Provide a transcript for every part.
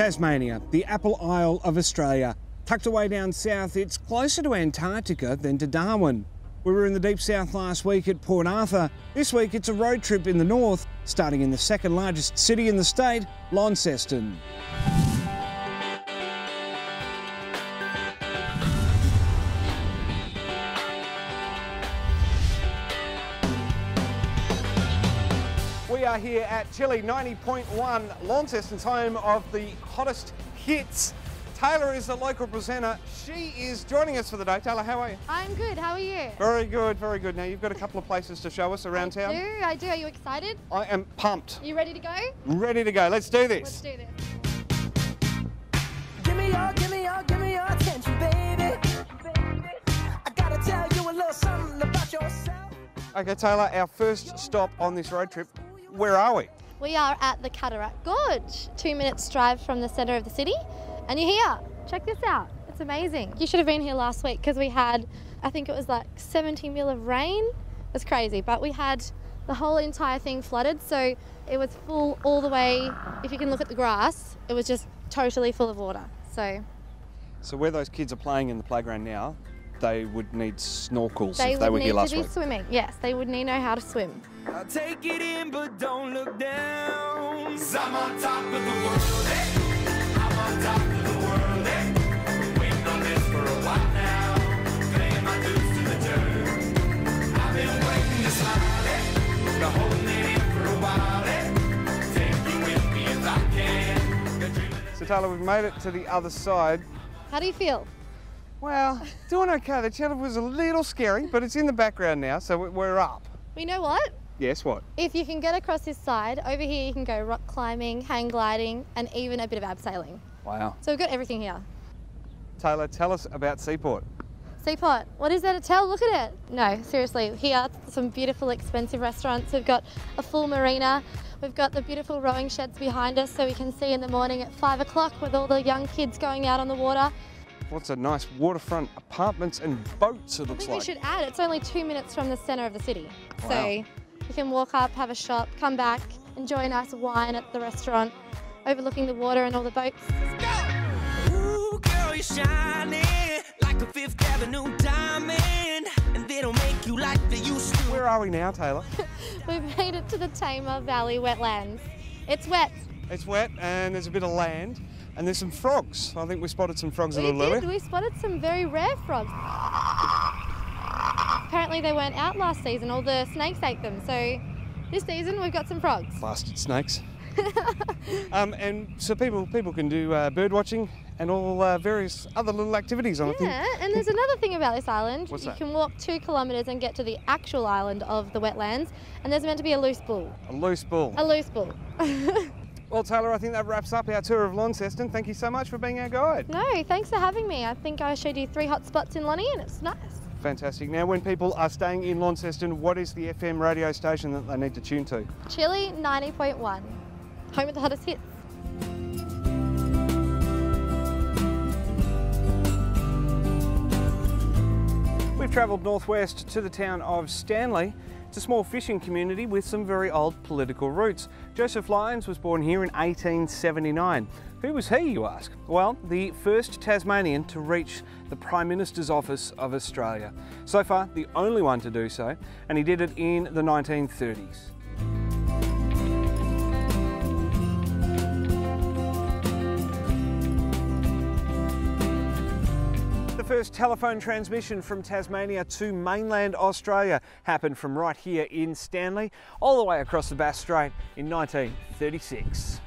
Tasmania, the Apple Isle of Australia. Tucked away down south, it's closer to Antarctica than to Darwin. We were in the deep south last week at Port Arthur. This week it's a road trip in the north, starting in the second largest city in the state, Launceston. Are here at Chilli 90.1, Launceston's home of the hottest hits. Taylor is the local presenter. She is joining us for the day. Taylor, how are you? I'm good. How are you? Very good, very good. Now, you've got a couple of places to show us around I town. do. I do. Are you excited? I am pumped. Are You ready to go? Ready to go. Let's do this. Let's do this. Give me your, give me your, give me your attention, baby. I gotta tell you a little something about yourself. Okay, Taylor, our first stop on this road trip. Where are we? We are at the Cataract Gorge, two minutes drive from the centre of the city, and you're here. Check this out. It's amazing. You should have been here last week because we had, I think it was like 70 mil of rain. It was crazy, but we had the whole entire thing flooded, so it was full all the way. If you can look at the grass, it was just totally full of water. So So, where those kids are playing in the playground now, they would need snorkels they if they were need here last to be week. swimming. Yes, they would need to know how to swim. I'll take it in, but don't look down. I'm on top of the world, eh? I'm on top of the world? Been waiting on this for a while now. Paying my dues to the dirt. I've been waiting to slide, eh? Been holding it in for a while, eh? Take you with me if I can. Been dreaming of So, Taylor, we've made it to the other side. How do you feel? Well, doing okay. The channel was a little scary, but it's in the background now, so we- we're up. Well, you know what? Yes, what? If you can get across this side, over here you can go rock climbing, hang gliding, and even a bit of abseiling. Wow. So we've got everything here. Taylor, tell us about Seaport. Seaport, what is there to tell? Look at it. No, seriously, here some beautiful, expensive restaurants. We've got a full marina. We've got the beautiful rowing sheds behind us so we can see in the morning at five o'clock with all the young kids going out on the water. Lots of nice waterfront apartments and boats, it I looks like. we should add, it's only two minutes from the centre of the city. Wow. So you can walk up, have a shop, come back, enjoy a nice wine at the restaurant, overlooking the water and all the boats. Ooh, girl, you're shining like a Fifth Avenue diamond. And they don't make you like they used to. Where are we now, Taylor? We've made it to the Tamar Valley wetlands. It's wet. it's wet and there's a bit of land and there's some frogs. I think we spotted some frogs a We little did. earlier. We spotted some very rare frogs. Apparently they weren't out last season. All the snakes ate them. So this season we've got some frogs. Bastard snakes. um, and so people people can do uh, bird watching and all uh, various other little activities. I think. Yeah, and there's another thing about this island. What's you that? can walk two kilometres and get to the actual island of the wetlands, and there's meant to be a loose bull. A loose bull. A loose bull. Well, Taylor, I think that wraps up our tour of Launceston. Thank you so much for being our guide. no, thanks for having me. I think I showed you three hot spots in Lonnie, and it's nice. Fantastic. Now, when people are staying in Launceston, what is the FM radio station that they need to tune to? Chilli 90.1, home of the hottest hits. We've travelled northwest to the town of Stanley. It's a small fishing community with some very old political roots. Joseph Lyons was born here in 1879. Who was he, you ask? Well, the first Tasmanian to reach the Prime Minister's office of Australia. So far, the only one to do so, and he did it in the 1930s. First telephone transmission from Tasmania to mainland Australia happened from right here in Stanley, all the way across the Bass Strait in 1936.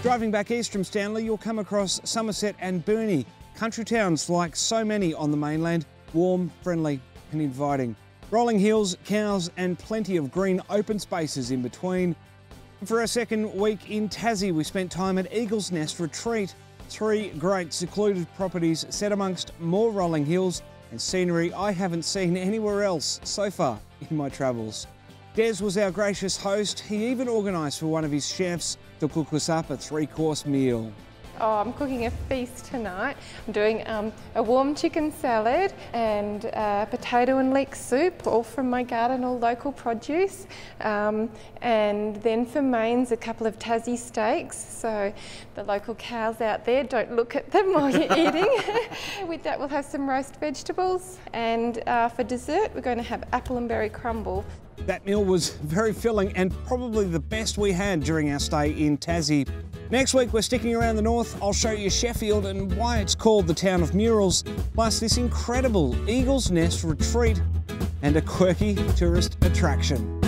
Driving back east from Stanley, you'll come across Somerset and Burnie, country towns like so many on the mainland, warm, friendly, and inviting. Rolling hills, cows, and plenty of green open spaces in between. For our second week in Tassie, we spent time at Eagle's Nest Retreat. Three great secluded properties set amongst more rolling hills and scenery I haven't seen anywhere else so far in my travels. Des was our gracious host. He even organised for one of his chefs to cook us up a three course meal. Oh, I'm cooking a feast tonight. I'm doing um, a warm chicken salad and uh, potato and leek soup, all from my garden, all local produce. Um, and then for mains, a couple of Tassie steaks. So the local cows out there, don't look at them while you're eating. With that, we'll have some roast vegetables. And uh, for dessert, we're going to have apple and berry crumble. That meal was very filling and probably the best we had during our stay in Tassie. Next week, we're sticking around the north. I'll show you Sheffield and why it's called the town of murals, plus this incredible Eagle's Nest retreat and a quirky tourist attraction.